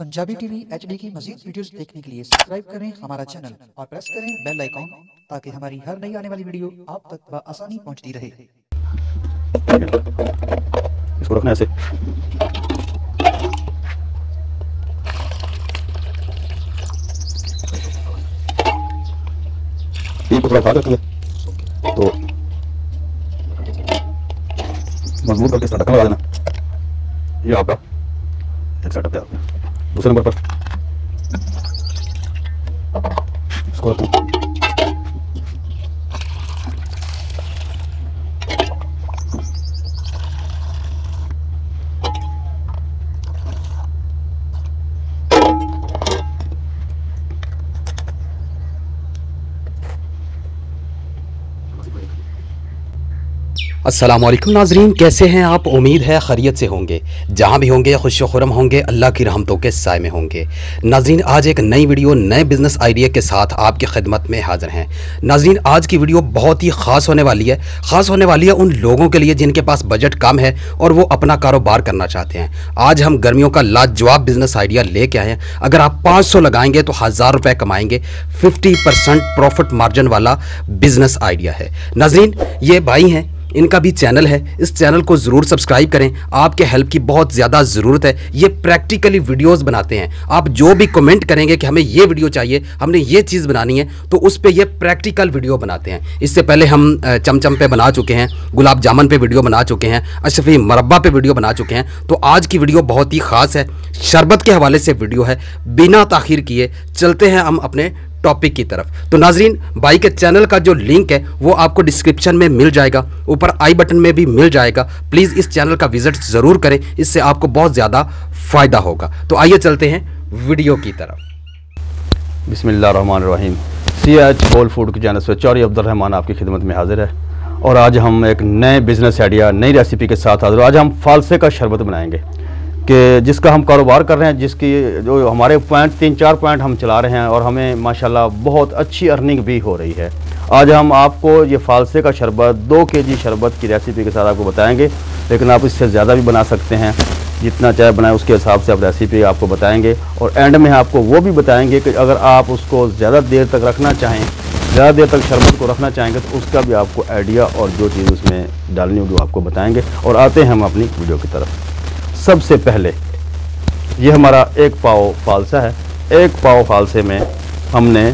Punjabi TV H D की मजीद videos देखने के लिए सब्सक्राइब करें हमारा चैनल और प्रेस करें बेल आइकॉन ताकि हमारी हर नई आने वाली वीडियो आप तक बआसानी पहुँचती रहे। इसको रखना ऐसे। तो मज़बूत करके इसका ढक्कन लगा देना। ये आपका। सेटअप हो। गया दूसरे नंबर पर इसको रखें अस्सलाम नाजरीन, कैसे हैं आप? उम्मीद है खैरियत से होंगे। जहाँ भी होंगे खुश खुरम होंगे, अल्लाह की रहमतों के साय में होंगे। नाजरीन, आज एक नई वीडियो, नए बिज़नेस आइडिया के साथ आपकी खिदमत में हाज़िर हैं। नाजरीन, आज की वीडियो बहुत ही ख़ास होने वाली है। ख़ास होने वाली है उन लोगों के लिए जिनके पास बजट कम है और वो अपना कारोबार करना चाहते हैं। आज हम गर्मियों का लाजवाब बिज़नेस आइडिया लेके आए हैं। अगर आप पाँच लगाएँगे तो हज़ार रुपये कमाएँगे। फिफ्टी प्रॉफिट मार्जिन वाला बिज़नेस आइडिया है। नाजरीन, ये भाई हैं इनका भी चैनल है, इस चैनल को ज़रूर सब्सक्राइब करें। आपके हेल्प की बहुत ज़्यादा ज़रूरत है। ये प्रैक्टिकली वीडियोस बनाते हैं। आप जो भी कमेंट करेंगे कि हमें ये वीडियो चाहिए, हमने ये चीज़ बनानी है तो उस पर यह प्रैक्टिकल वीडियो बनाते हैं। इससे पहले हम चमचम पे बना चुके हैं, गुलाब जामुन पे वीडियो बना चुके हैं, अशफी मरबा पे वीडियो बना चुके हैं। तो आज की वीडियो बहुत ही ख़ास है। शरबत के हवाले से वीडियो है। बिना ताखिर किए चलते हैं हम अपने टॉपिक की तरफ़। तो नाजरीन, भाई के चैनल का जो लिंक है, वो आपको डिस्क्रिप्शन में मिल जाएगा। ऊपर आई बटन में भी मिल जाएगा। प्लीज़ इस चैनल का विज़िट ज़रूर करें। इससे आपको बहुत ज़्यादा फ़ायदा होगा। तो आइए चलते हैं वीडियो की तरफ़। बिसमीम सी एच होल फ़ूड की चैनल से चौरी अब्दुलरहमान आपकी खिदमत में हाजिर है। और आज हम एक नए बिज़नेस आइडिया नई रेसिपी के साथ हाजिर आज हम फालसे का शरबत बनाएँगे। कि जिसका हम कारोबार कर रहे हैं, जिसकी जो हमारे पॉइंट तीन चार पॉइंट हम चला रहे हैं और हमें माशाल्लाह बहुत अच्छी अर्निंग भी हो रही है। आज हम आपको ये फालसे का शरबत, दो के जी शरबत की रेसिपी के साथ आपको बताएँगे, लेकिन आप इससे ज़्यादा भी बना सकते हैं। जितना चाहे बनाए, उसके हिसाब से आप रेसिपी आपको बताएँगे और एंड में आपको वो भी बताएँगे कि अगर आप उसको ज़्यादा देर तक रखना चाहें, ज़्यादा देर तक शरबत को रखना चाहेंगे तो उसका भी आपको आइडिया और जो चीज़ उसमें डालनी होगी वो आपको बताएँगे और आते हैं हम अपनी वीडियो की तरफ़। सबसे पहले, ये हमारा एक पाव फालसा है। एक पाव फालसे में हमने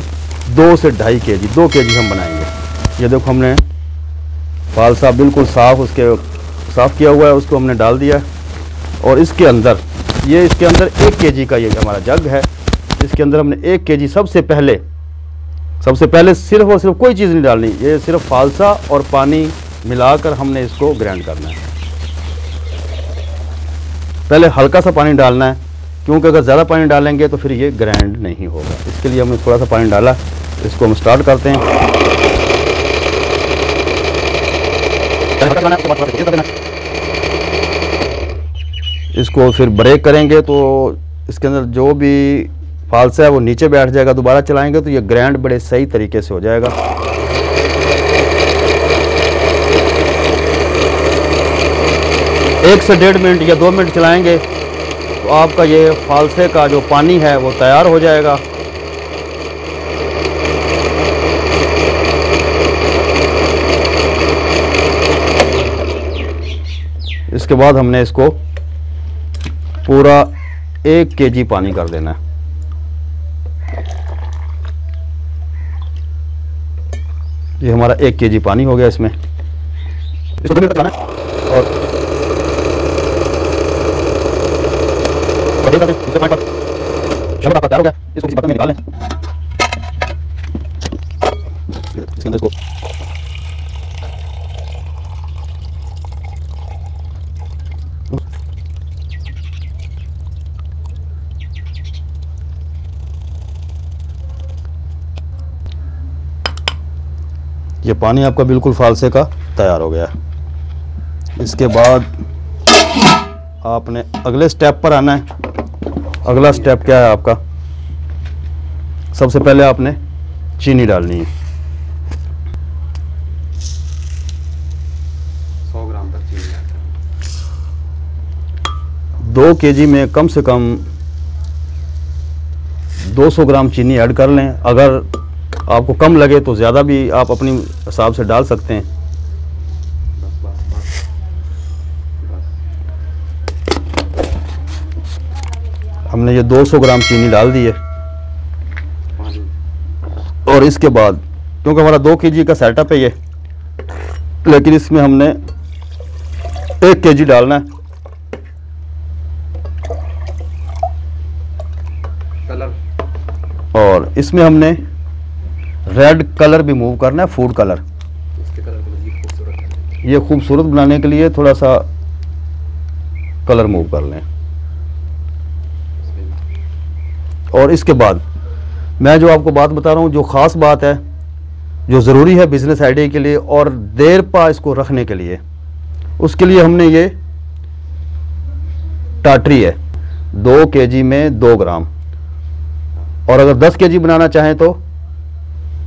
दो से ढाई के जी दो के जी हम बनाएँगे। ये देखो हमने फालसा बिल्कुल साफ़ उसके, साफ़ किया हुआ है, उसको हमने डाल दिया। और इसके अंदर, ये इसके अंदर एक के जी का ये हमारा जग है। इसके अंदर हमने एक के जी सबसे पहले सबसे पहले सिर्फ़ और सिर्फ़ कोई चीज़ नहीं डालनी, ये सिर्फ़ फालसा और पानी मिलाकर हमने इसको ग्राइंड करना है। पहले हल्का सा पानी डालना है, क्योंकि अगर ज़्यादा पानी डालेंगे तो फिर ये ग्राइंड नहीं होगा। इसके लिए हमने थोड़ा सा पानी डाला, इसको हम स्टार्ट करते हैं। इसको फिर ब्रेक करेंगे तो इसके अंदर जो भी फालसा है वो नीचे बैठ जाएगा, दोबारा चलाएँगे तो ये ग्राइंड बड़े सही तरीके से हो जाएगा। एक से डेढ़ मिनट या दो मिनट चलाएँगे तो आपका ये फालसे का जो पानी है वो तैयार हो जाएगा। इसके बाद हमने इसको पूरा एक केजी पानी कर देना है। ये हमारा एक केजी पानी हो गया इसमें। इसको और पॉइंट पर। आपका तैयार हो गया इसको किसी बर्तन में निकाल लें इसके अंदर इसको ये पानी आपका बिल्कुल फालसे का तैयार हो गया इसके बाद आपने अगले स्टेप पर आना है अगला स्टेप क्या है आपका? सबसे पहले आपने चीनी डालनी है। ग्राम तक चीनी दो। केजी में कम से कम 200 ग्राम चीनी ऐड कर लें। अगर आपको कम लगे तो ज़्यादा भी आप अपनी हिसाब से डाल सकते हैं। हमने ये 200 ग्राम चीनी डाल दी है। और इसके बाद क्योंकि हमारा दो के का सेटअप है ये लेकिन इसमें हमने एक के डालना है। कलर और इसमें हमने रेड कलर भी मूव करना है फ़ूड कलर ये खूबसूरत बनाने के लिए थोड़ा सा कलर मूव कर लें। और इसके बाद मैं जो आपको बात बता रहा हूँ जो ख़ास बात है जो ज़रूरी है बिज़नेस आइडिया के लिए और देर पा इसको रखने के लिए उसके लिए हमने ये टाटरी है दो केजी में दो ग्राम। और अगर दस केजी बनाना चाहें तो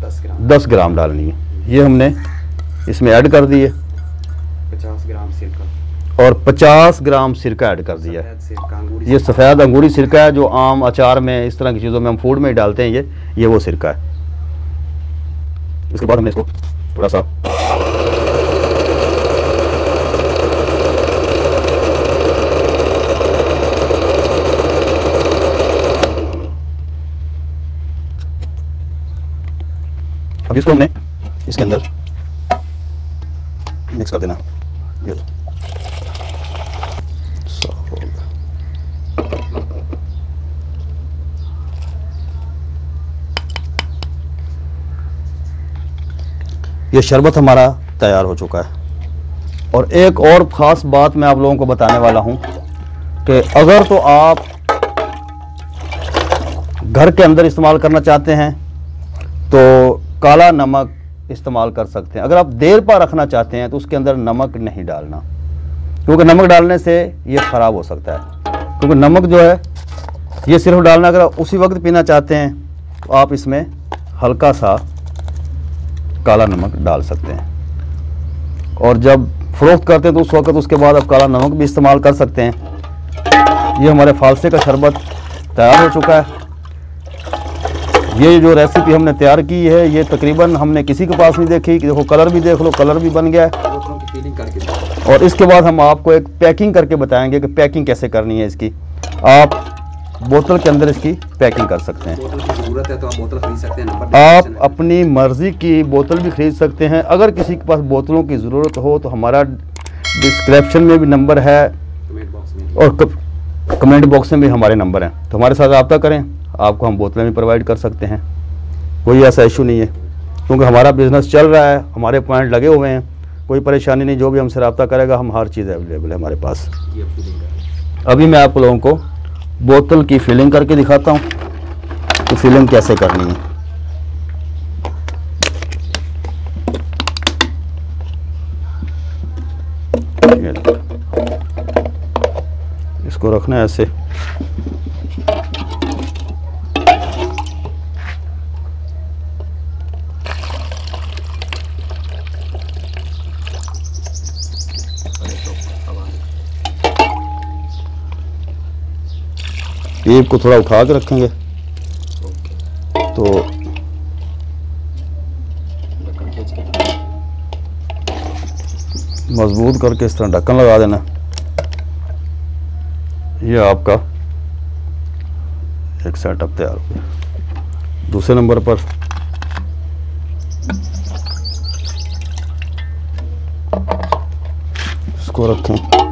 दस ग्राम। दस ग्राम डालनी है। ये हमने इसमें ऐड कर दिए। पचास ग्राम सिरका और 50 ग्राम सिरका ऐड कर दिया है। ये सफ़ेद अंगूरी सिरका है जो आम अचार में इस तरह की चीज़ों में हम फ़ूड में डालते हैं ये ये वो सिरका है। इसके बाद हमने इसको थोड़ा सा अब इसको हमने इसके अंदर मिक्स कर देना ये लो। साफ़ हो गया। ये शरबत हमारा तैयार हो चुका है। और एक और ख़ास बात मैं आप लोगों को बताने वाला हूँ कि अगर तो आप घर के अंदर इस्तेमाल करना चाहते हैं तो काला नमक इस्तेमाल कर सकते हैं। अगर आप देर पर रखना चाहते हैं तो उसके अंदर नमक नहीं डालना, क्योंकि नमक डालने से ये ख़राब हो सकता है। क्योंकि नमक जो है, ये सिर्फ़ डालना, अगर आप उसी वक्त पीना चाहते हैं तो आप इसमें हल्का सा काला नमक डाल सकते हैं। और जब फ़रोख्त करते हैं तो उस वक्त उसके बाद आप काला नमक भी इस्तेमाल कर सकते हैं। ये हमारे फालसे का शरबत तैयार हो चुका है। ये जो रेसिपी हमने तैयार की है, ये तकरीबन हमने किसी के पास नहीं देखी। देखो कलर भी देख लो कलर भी बन गया है। और इसके बाद हम आपको एक पैकिंग करके बताएँगे कि पैकिंग कैसे करनी है इसकी। आप बोतल के अंदर इसकी पैकिंग कर सकते हैं। बोतल की ज़रूरत है तो आप बोतल खरीद सकते हैं आप अपनी मर्ज़ी की बोतल भी खरीद सकते हैं। अगर किसी के पास बोतलों की ज़रूरत हो तो हमारा डिस्क्रिप्शन में भी नंबर है कमेंट बॉक्स में। और कमेंट बॉक्स में भी हमारे नंबर हैं। तो हमारे साथ रब्ता करें आपको हम बोतलें भी प्रोवाइड कर सकते हैं। कोई ऐसा इशू नहीं है क्योंकि हमारा बिज़नेस चल रहा है हमारे पॉइंट लगे हुए हैं। कोई परेशानी नहीं जो भी हमसे रब्ता करेगा हम हर चीज़ अवेलेबल है हमारे पास। अभी मैं आप लोगों को बोतल की फिलिंग करके दिखाता हूँ। कि फिलिंग कैसे करनी है? इसको रखना है ऐसे। टेप को थोड़ा उठा के रखेंगे। तो मज़बूत करके इस तरह ढक्कन लगा देना। ये आपका एक सेटअप तैयार हो गया। दूसरे नंबर पर इसको रखें।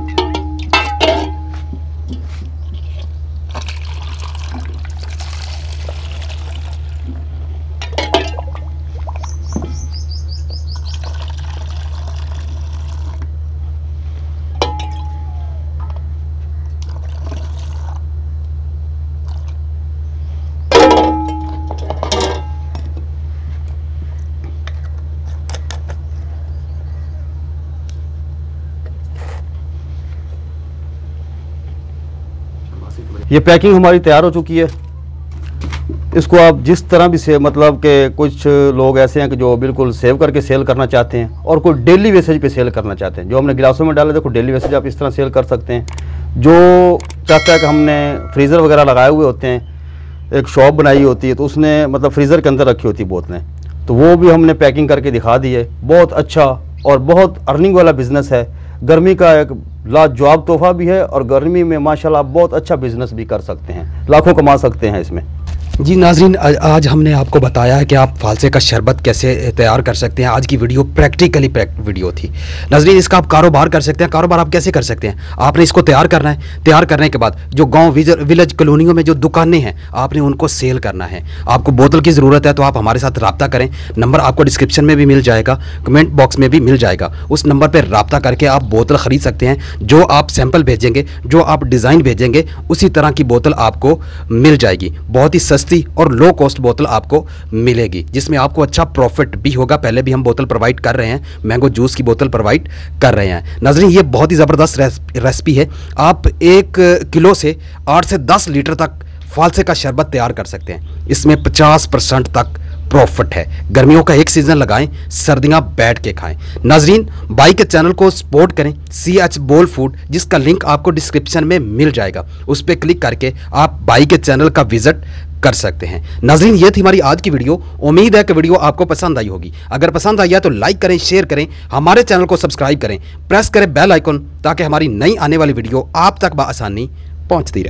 ये पैकिंग हमारी तैयार हो चुकी है। इसको आप जिस तरह भी से मतलब कि कुछ लोग ऐसे हैं कि जो बिल्कुल सेव करके सेल करना चाहते हैं और कोई डेली वेसेज पे सेल करना चाहते हैं। जो हमने गिलासों में डाले, देखो डेली वेसेज आप इस तरह सेल कर सकते हैं। जो चाहता है कि हमने फ्रीज़र वगैरह लगाए हुए होते हैं, एक शॉप बनाई होती है तो उसने मतलब फ्रीज़र के अंदर रखी होती बोतलें। तो वो भी हमने पैकिंग करके दिखा दी है। बहुत अच्छा और बहुत अर्निंग वाला बिज़नेस है। गर्मी का एक लाजवाब तोहफा भी है और गर्मी में माशाल्लाह बहुत अच्छा बिज़नेस भी कर सकते हैं। लाखों कमा सकते हैं इसमें। जी नाजरीन आज हमने आपको बताया है कि आप फालसे का शरबत कैसे तैयार कर सकते हैं। आज की वीडियो प्रैक्टिकली वीडियो थी। नाजरीन, इसका आप कारोबार कर सकते हैं। कारोबार आप कैसे कर सकते हैं? आपने इसको तैयार करना है। तैयार करने के बाद जो गाँव विलेज कॉलोनियों में जो दुकानें हैं, आपने उनको सेल करना है। आपको बोतल की ज़रूरत है तो आप हमारे साथ रबता करें। नंबर आपको डिस्क्रिप्शन में भी मिल जाएगा, कमेंट बॉक्स में भी मिल जाएगा। उस नंबर पर रबता करके आप बोतल ख़रीद सकते हैं। जो आप सैंपल भेजेंगे, जो आप डिज़ाइन भेजेंगे, उसी तरह की बोतल आपको मिल जाएगी। बहुत ही सस्ती सस्ती और लो कॉस्ट बोतल आपको मिलेगी, जिसमें आपको अच्छा प्रॉफिट भी होगा। पहले भी हम बोतल प्रोवाइड कर रहे हैं मैंगो जूस की बोतल प्रोवाइड कर रहे हैं। नजरिन, ये बहुत ही ज़बरदस्त रेसिपी है। आप एक किलो से आठ से दस लीटर तक फालसे का शरबत तैयार कर सकते हैं। इसमें पचास परसेंट तक प्रॉफिट है। गर्मियों का एक सीज़न लगाएँ, सर्दियाँ बैठ के खाएँ। नाजरीन बाई के चैनल को सपोर्ट करें सी एच बोल फ़ूड जिसका लिंक आपको डिस्क्रिप्शन में मिल जाएगा। उस पर क्लिक करके आप बाई के चैनल का विज़िट कर सकते हैं। नाजरीन, ये थी हमारी आज की वीडियो। उम्मीद है कि वीडियो आपको पसंद आई होगी। अगर पसंद आई है तो लाइक करें, शेयर करें, हमारे चैनल को सब्सक्राइब करें, प्रेस करें बेल आइकन ताकि हमारी नई आने वाली वीडियो आप तक बसानी पहुँचती रहे।